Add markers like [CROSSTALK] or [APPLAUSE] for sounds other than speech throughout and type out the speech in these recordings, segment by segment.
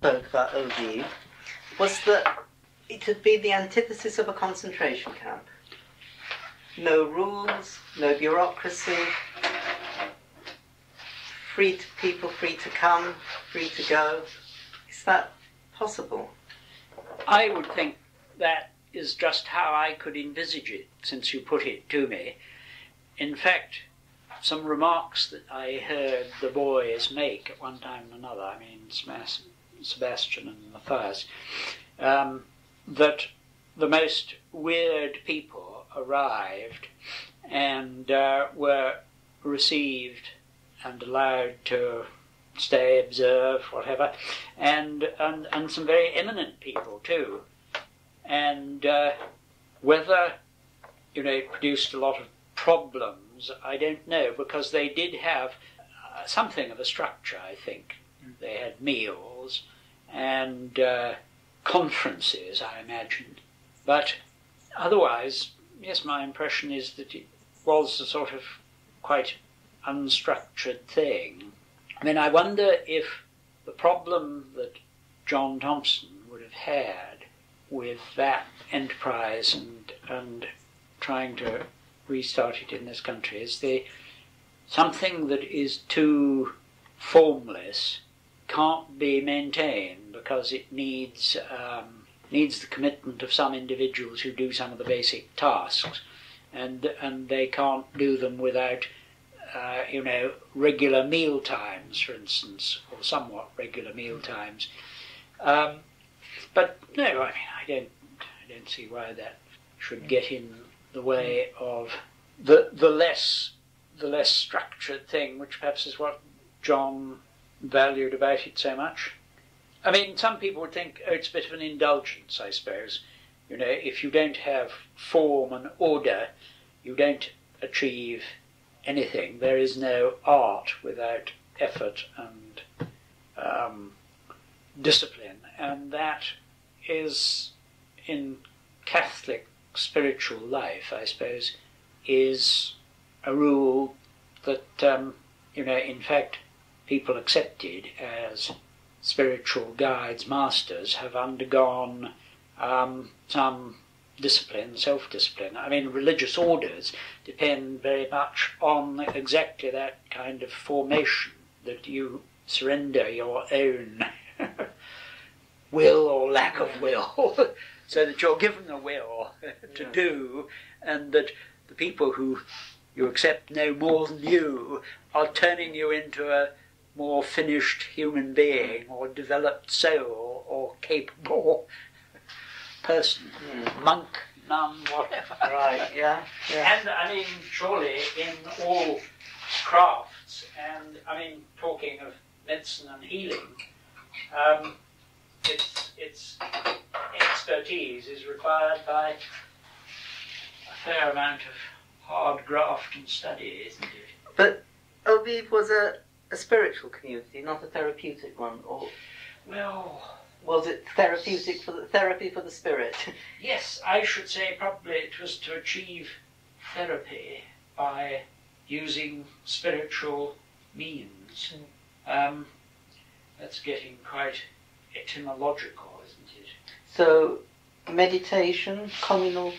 spoke about L'Eau Vive was that it would be the antithesis of a concentration camp. No rules, no bureaucracy, free to people, free to come, free to go. Is that possible? I would think that is just how I could envisage it, since you put it to me. In fact, some remarks that I heard the boys make at one time and another, I mean Sebastian and Matthias, um, that the most weird people arrived and uh, were received and allowed to stay, observe, whatever, and and, and some very eminent people too. And uh, whether you know it produced a lot of problems, I don't know, because they did have uh, something of a structure. I think they had meals and uh, conferences, I imagine, but otherwise, yes, my impression is that it was a sort of quite unstructured thing. I mean, I wonder if the problem that John Thompson would have had with that enterprise and and trying to restart it in this country is the something that is too formless can't be maintained because it needs um, needs the commitment of some individuals who do some of the basic tasks, and and they can't do them without uh, you know, regular meal times, for instance, or somewhat regular meal times. Um, but no, I mean, I don't, I don't see why that should get in the way of the the less the less structured thing, which perhaps is what John valued about it so much. I mean, some people would think, oh, it's a bit of an indulgence, I suppose. You know, if you don't have form and order, you don't achieve anything. There is no art without effort and um, discipline, and that is in Catholic spiritual life, I suppose, is a rule that um, you know, in fact, people accepted as spiritual guides, masters, have undergone um, some discipline, self discipline. I mean, religious orders depend very much on exactly that kind of formation that you surrender your own [LAUGHS] will or lack of will, [LAUGHS] so that you're given a will [LAUGHS] to yeah. do, and that the people who you accept no more than you are turning you into a more finished human being or developed soul or capable person, mm. monk, nun, whatever. Right, [LAUGHS] yeah, yeah. And I mean, surely in all crafts, and I mean, talking of medicine and healing, um, its, its expertise is required by a fair amount of hard graft and study, isn't it? But L'Eau Vive was a, a spiritual community, not a therapeutic one, or well, was it therapeutic for the therapy for the spirit? [LAUGHS] yes, I should say probably it was to achieve therapy by using spiritual means. Mm. Um, that's getting quite etymological, isn't it? So, meditation, communal,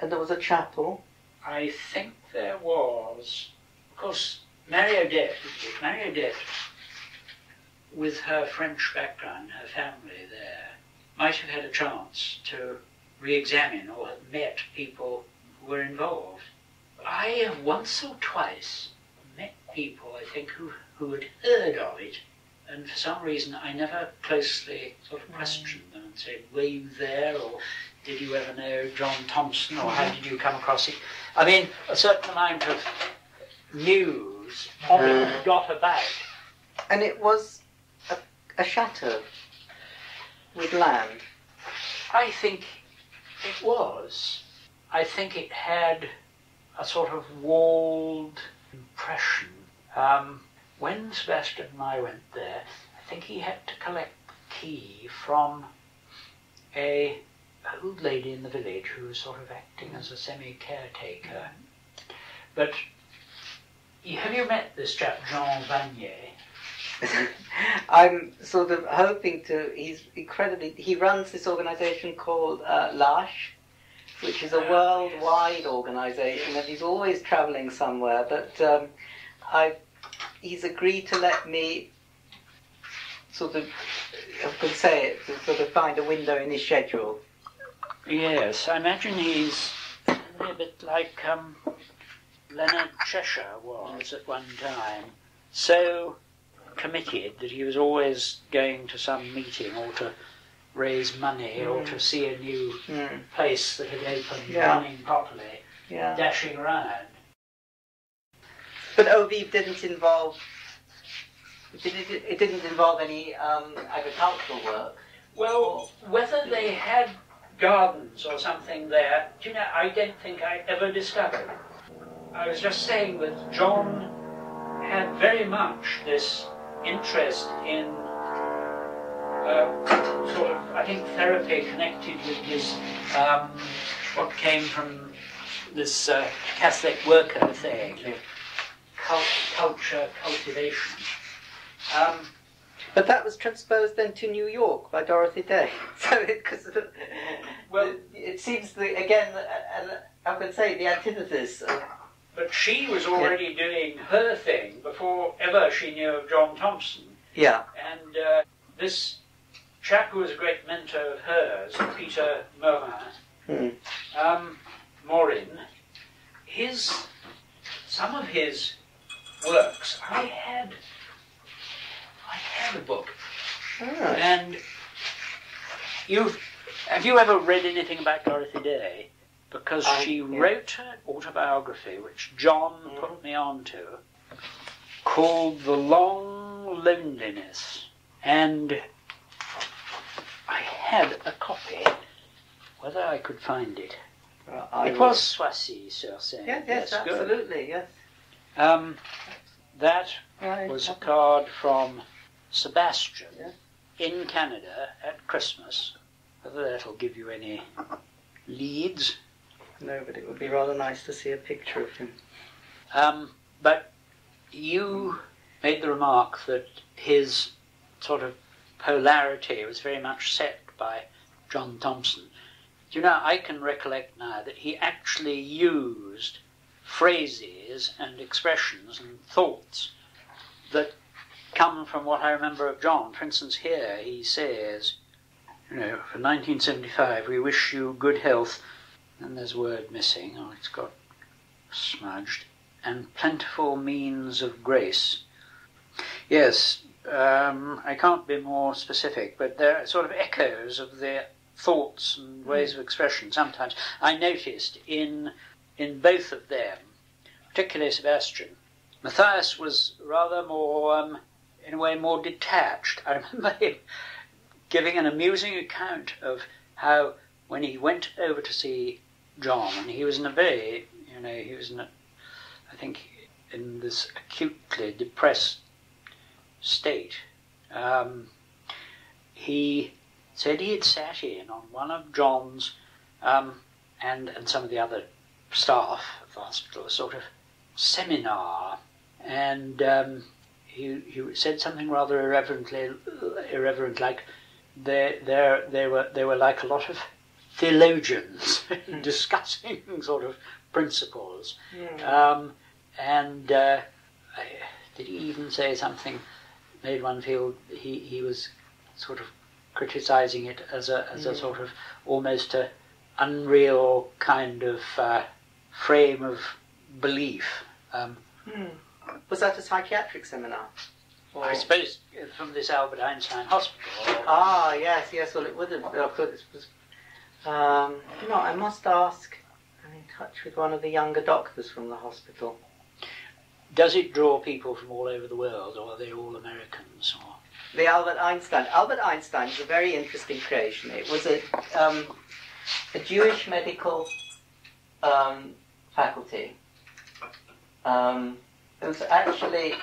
and there was a chapel. I think there was. Of course, Marie Odette, Marie Odette with her French background, her family there, might have had a chance to re examine or have met people who were involved. I have once or twice met people, I think, who, who had heard of it, and for some reason I never closely sort of questioned them and said, Were you there? or Did you ever know John Thompson? or How mm-hmm. did you come across it? I mean, a certain amount of news often got about. And it was a chateau with land? I think it was. I think it had a sort of walled impression. Um, when Sebastian and I went there, I think he had to collect the key from a old lady in the village who was sort of acting as a semi-caretaker. But have you met this chap, Jean Vanier? [LAUGHS] I'm sort of hoping to. He's incredibly. He runs this organisation called uh, L'Arche, which is a worldwide organisation, and he's always travelling somewhere. But um, I, he's agreed to let me sort of, I could say it, to sort of find a window in his schedule. Yes, I imagine he's a bit like um, Leonard Cheshire was at one time. So committed that he was always going to some meeting or to raise money mm. or to see a new mm. place that had opened yeah. running properly, yeah. dashing around. But Eau Vive didn't involve. It didn't involve any um, agricultural work. Well, whether they had gardens or something there, do you know, I don't think I ever discovered. I was just saying that John had very much this interest in uh, sort of, I think, therapy connected with his, um, what came from this uh, Catholic worker thing, cult, culture cultivation. Um, but that was transposed then to New York by Dorothy Day. [LAUGHS] So, because well, it, it seems that again, and I would say the antithesis of but she was already yeah. doing her thing before ever she knew of John Thompson. Yeah. And uh, this chap who was a great mentor of hers, Peter Maurin, hmm. um, Maurin, his some of his works, I had, I had a book, oh. and you have you ever read anything about Dorothy Day? Because I, she yeah. wrote her autobiography, which John mm-hmm. put me on to, called The Long Loneliness. And I had a copy, whether I could find it. Well, it was Soisy sur Seine. Yes, yes, absolutely, good. yes. Um, that right. was a card from Sebastian in Canada at Christmas. Whether that'll give you any leads. No, but it would be rather nice to see a picture of him. Um, but you made the remark that his sort of polarity was very much set by John Thompson. You know, I can recollect now that he actually used phrases and expressions and thoughts that come from what I remember of John. For instance, here he says, you know, for 1975, we wish you good health and there's word missing, or it's got smudged, and plentiful means of grace. Yes, um, I can't be more specific, but there are sort of echoes of their thoughts and ways of expression. Sometimes I noticed in in both of them, particularly Sebastian, Matthias was rather more, um, in a way, more detached. I [LAUGHS] remember him giving an amusing account of how when he went over to see John, and he was in a very, you know, he was in, a, I think, in this acutely depressed state. Um, he said he had sat in on one of John's um, and and some of the other staff of the hospital, a sort of seminar, and um, he he said something rather irreverently irreverent, like they they they were they were like a lot of theologians [LAUGHS] discussing sort of principles. Um, and uh, did he even say something made one feel he, he was sort of criticizing it as a as a sort of almost a unreal kind of uh, frame of belief. Um, hmm. Was that a psychiatric seminar? Or? I suppose from this Albert Einstein Hospital. Ah, yes, yes. Well, it would have. Course, it was um, you know, I must ask. I'm in touch with one of the younger doctors from the hospital. Does it draw people from all over the world, or are they all Americans? Or? The Albert Einstein. Albert Einstein is a very interesting creation. It was a, um, a Jewish medical um, faculty. Um, it was actually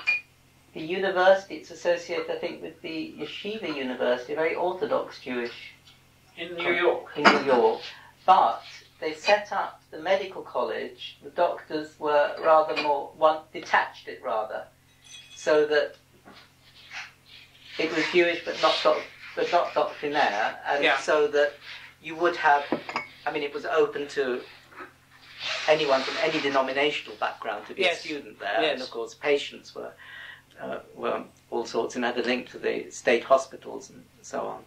the university. It's associated, I think, with the Yeshiva University, a very Orthodox Jewish in New York. In New York. But they set up the medical college, the doctors were rather more, one detached it rather, so that it was Jewish but not doc- but not doctrinaire, and Yeah. so that you would have. I mean, it was open to anyone from any denominational background to be Yes. a student there, and of course, patients were uh, were all sorts and had a link to the state hospitals and so on.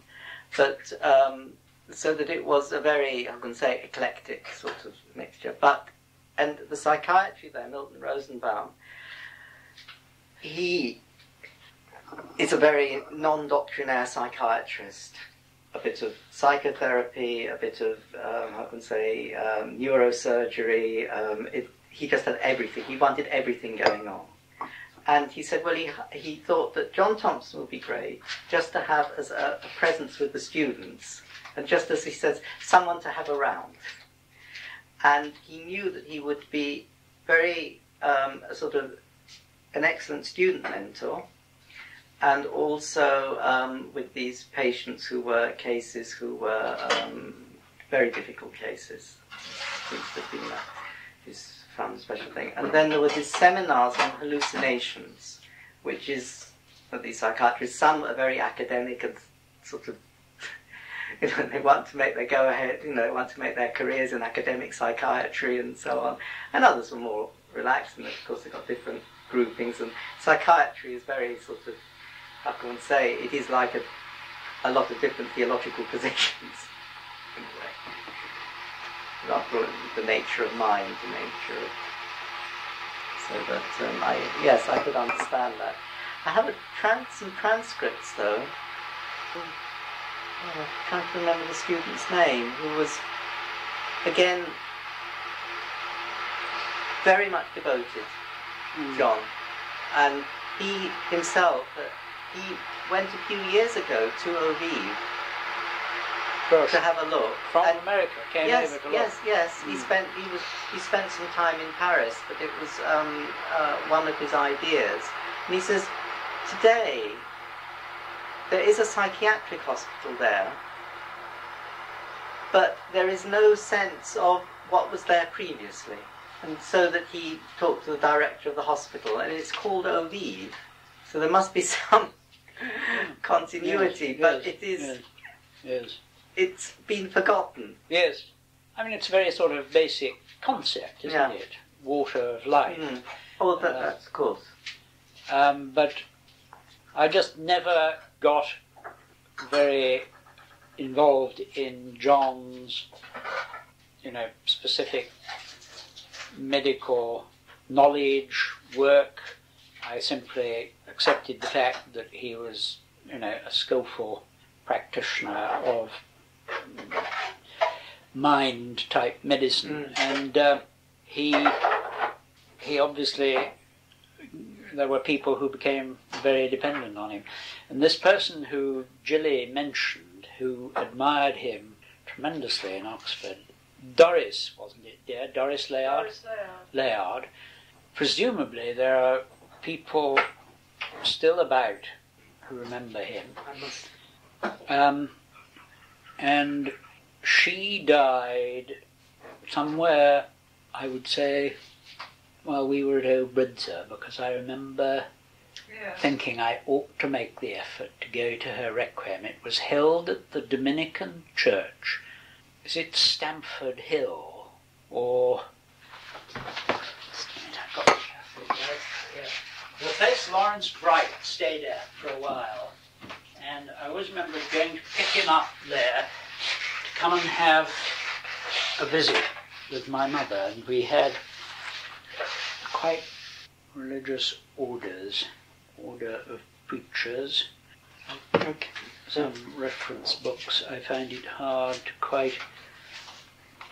But um, so that it was a very, I can say, eclectic sort of mixture. But and the psychiatry there, Milton Rosenbaum, he is a very non-doctrinaire psychiatrist. A bit of psychotherapy, a bit of, um, how can say, um, neurosurgery. Um, it, he just had everything. He wanted everything going on. And he said, well, he, he thought that John Thompson would be great just to have as a, a presence with the students. And just as he says, someone to have around. And he knew that he would be very um, sort of an excellent student mentor, and also um, with these patients who were cases who were um, very difficult cases. A special thing. And then there were these seminars on hallucinations, which is for these psychiatrists. Some are very academic and sort of [LAUGHS] you know, they want to make their go ahead, you know, they want to make their careers in academic psychiatry and so on. And others were more relaxed, and of course they've got different groupings. And psychiatry is very sort of, how can one say, it is like a, a lot of different theological [LAUGHS] positions in a way. After all, the nature of mind, the nature of. So that, um, I, yes, I could understand that. I have a trans, some transcripts though. Oh, I'm trying to remember the student's name, who was, again, very much devoted, John. And he himself, uh, he went a few years ago to Eau Vive Gosh, to have a look. from and- America came yes, over to yes, look. yes. He Mm. spent he was he spent some time in Paris, but it was um, uh, one of his ideas. And he says, today there is a psychiatric hospital there, but there is no sense of what was there previously. And so that he talked to the director of the hospital, and it's called Eau Vive. So there must be [LAUGHS] some continuity, Yes, but yes, it is Yes. It's been forgotten. Yes. I mean, it's a very sort of basic concept, isn't Yeah. it? Water of life. Mm. Oh, that, Uh, that's of course. Um, but I just never got very involved in John's, you know, specific medical knowledge, work. I simply accepted the fact that he was, you know, a skillful practitioner of mind type medicine, Mm. and uh, he he obviously there were people who became very dependent on him. And this person who Gilly mentioned, who admired him tremendously in Oxford, Doris, wasn't it, dear? Doris Layard? Doris Layard. Layard. Presumably there are people still about who remember him. I must. Um, and she died somewhere, I would say, while we were at Obridza, because I remember Yes. thinking I ought to make the effort to go to her requiem. It was held at the Dominican Church. Is it Stamford Hill? Or. Minute, the yeah. The place Laurence Bright stayed at for a while. And I always remember going to pick him up there to come and have a visit with my mother. And we had quite religious orders, order of preachers. Some reference books. I find it hard to quite.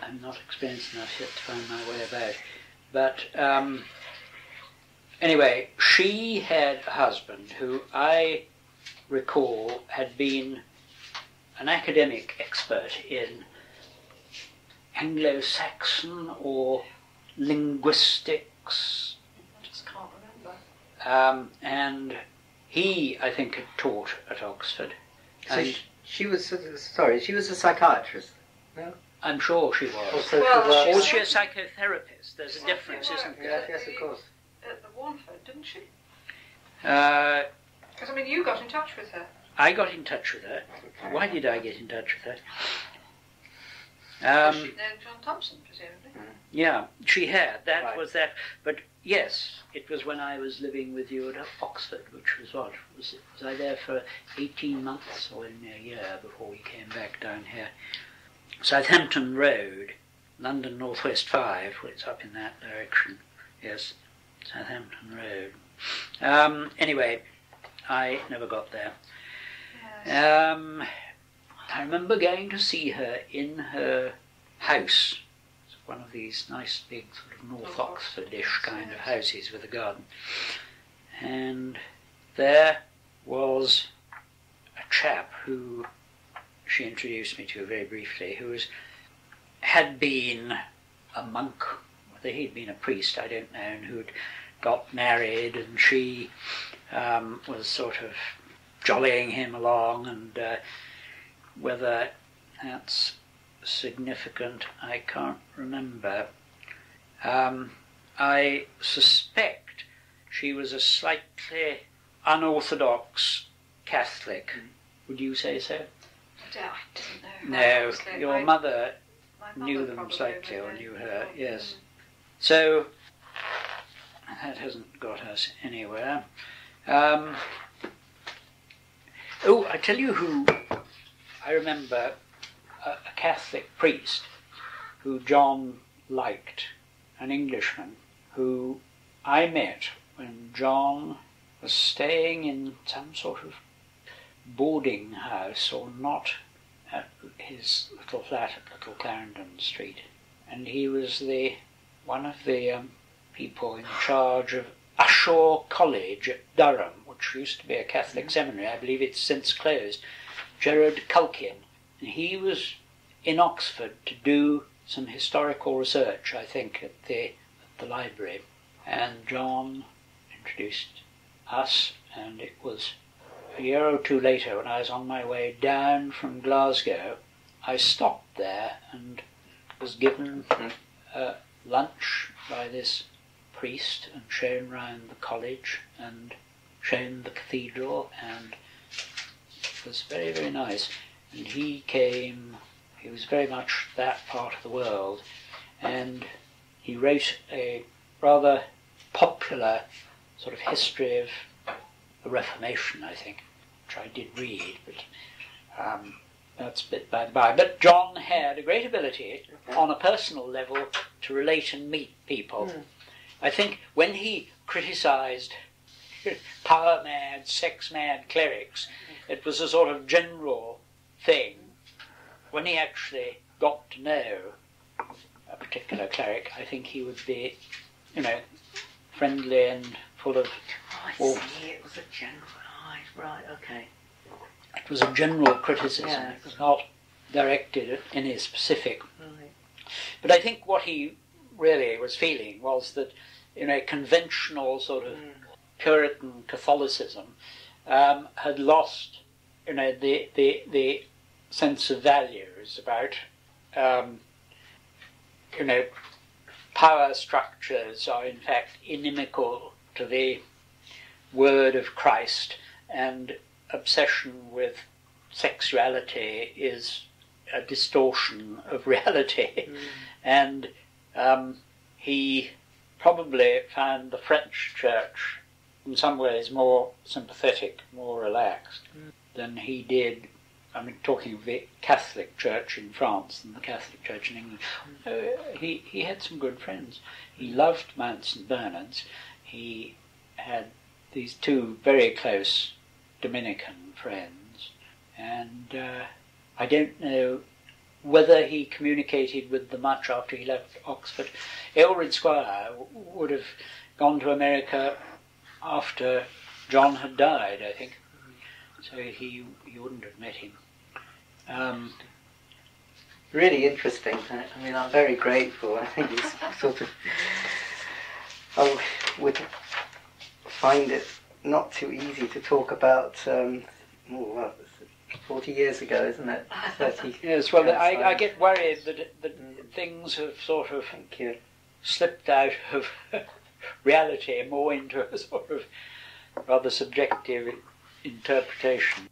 I'm not experienced enough yet to find my way about. But um, anyway, she had a husband who I recall had been an academic expert in Anglo-Saxon or linguistics, Just can't remember. um, and he, I think, had taught at Oxford. So she, she was sorry. She was a psychiatrist. no? I'm sure she Or was. social Well, she Or was- was she a psychotherapist? There's a difference, isn't there? Yes, yes, of course. At the Warnford, didn't she? Uh, Because, I mean, you got in touch with her. I got in touch with her. Why did I get in touch with her? Um, she known John Thompson, presumably. yeah, she had. That Right. was that. But yes, it was when I was living with you at Oxford, which was what? Was, it, was I there for 18 months or in a year before we came back down here? Southampton Road, London Northwest 5, well, it's up in that direction. Yes, Southampton Road. Um, anyway, I never got there. Yes. Um, I remember going to see her in her house. It's one of these nice big sort of North North Oxfordish kind of houses with a garden. And there was a chap who she introduced me to very briefly, who was, had been a monk, whether he'd been a priest, I don't know, and who'd got married, and she um, was sort of jollying him along, and uh, whether that's significant, I can't remember. Um, I suspect she was a slightly unorthodox Catholic. Would you say so? I don't- I didn't know. No, Obviously, your my- mother my knew them slightly, or knew her, Mm. yes. So that hasn't got us anywhere. Um, oh, I tell you who I remember a, a Catholic priest who John liked, an Englishman who I met when John was staying in some sort of boarding house or not at his little flat at Little Clarendon Street, and he was the one of the um, people in charge of Ushaw College at Durham, which used to be a Catholic seminary. I believe it's since closed. Gerard Culkin, and he was in Oxford to do some historical research, I think, at the at the library, and John introduced us, and it was a year or two later, when I was on my way down from Glasgow, I stopped there and was given uh, lunch by this priest and shown round the college and shown the cathedral, and it was very, very nice. And he came, he was very much that part of the world, and he wrote a rather popular sort of history of the Reformation, I think, which I did read, but um, that's a bit by the by. But John had a great ability on a personal level to relate and meet people. Mm. I think when he criticised [LAUGHS] power mad, sex mad clerics, it was a sort of general thing. When he actually got to know a particular cleric, I think he would be, you know, friendly and full of Oh, I see. It was a general. Oh, right, right, okay. It was a general criticism. Yeah. It was not directed at any specific. Right. But I think what he really was feeling was that, you know, conventional sort of Mm. Puritan Catholicism um, had lost, you know, the the the sense of values about, um, you know, power structures are in fact inimical to the word of Christ, and obsession with sexuality is a distortion of [LAUGHS] reality. Mm. And um, he probably found the French church in some ways more sympathetic, more relaxed Mm. than he did. I mean, talking of the Catholic Church in France and the Catholic Church in England, uh, he, he had some good friends. He loved Mount St. Bernard's. He had these two very close Dominican friends, and uh, I don't know whether he communicated with them much after he left Oxford. Aelred Squire would have gone to America after John had died, I think. So he he wouldn't have met him. Um, Really interesting. I mean, I'm very grateful. I think it's [LAUGHS] sort of. I would find it not too easy to talk about. Um, what, 40 years ago, isn't it? 30. [LAUGHS] yes, well, I, I get worried that that Mm. things have sort of slipped out of [LAUGHS] reality more into a sort of rather subjective interpretation.